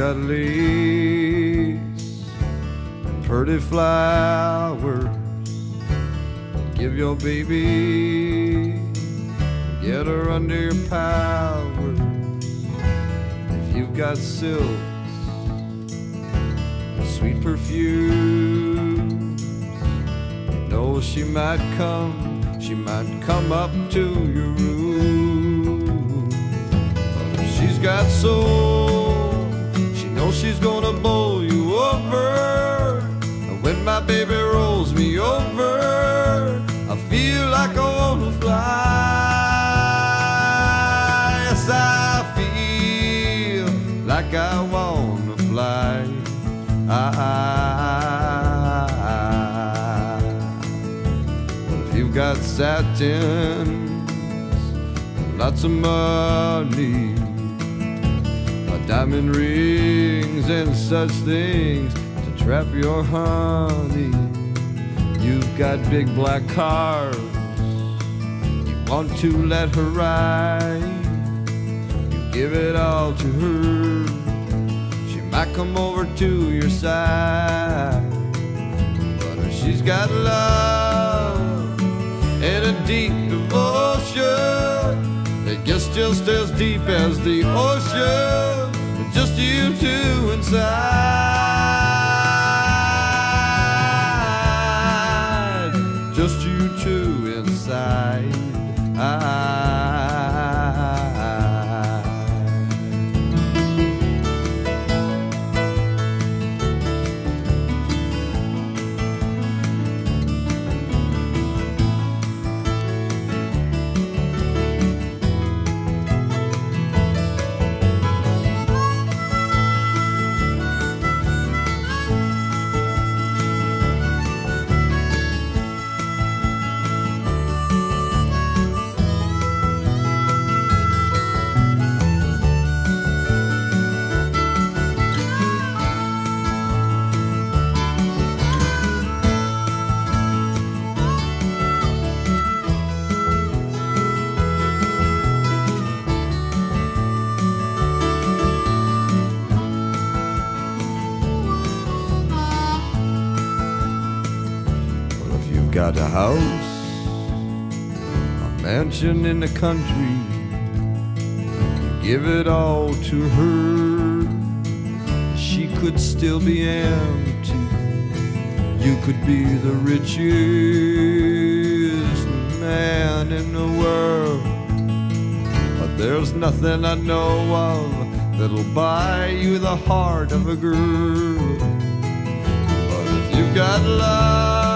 got lace and pretty flowers, give your baby, get her under your power. If you've got silks and sweet perfumes, you know she might come, she might come up to your room. But if she's got soul, she's gonna bowl you over. And when my baby rolls me over, I feel like I wanna fly. Yes, I feel like I wanna fly. If you've got satin, lots of money, a diamond rings and such things to trap your honey. You've got big black cars, you want to let her ride. You give it all to her, she might come over to your side. But if she's got love and a deep devotion gets just as deep as the ocean, just you two inside. Well, got a house, a mansion in the country, give it all to her. She could still be empty. You could be the richest man in the world. But there's nothing I know of that'll buy you the heart of a girl. But if you've got love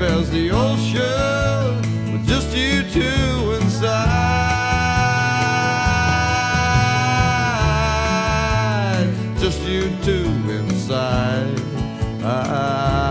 As the ocean with just you two inside. Just you two inside. I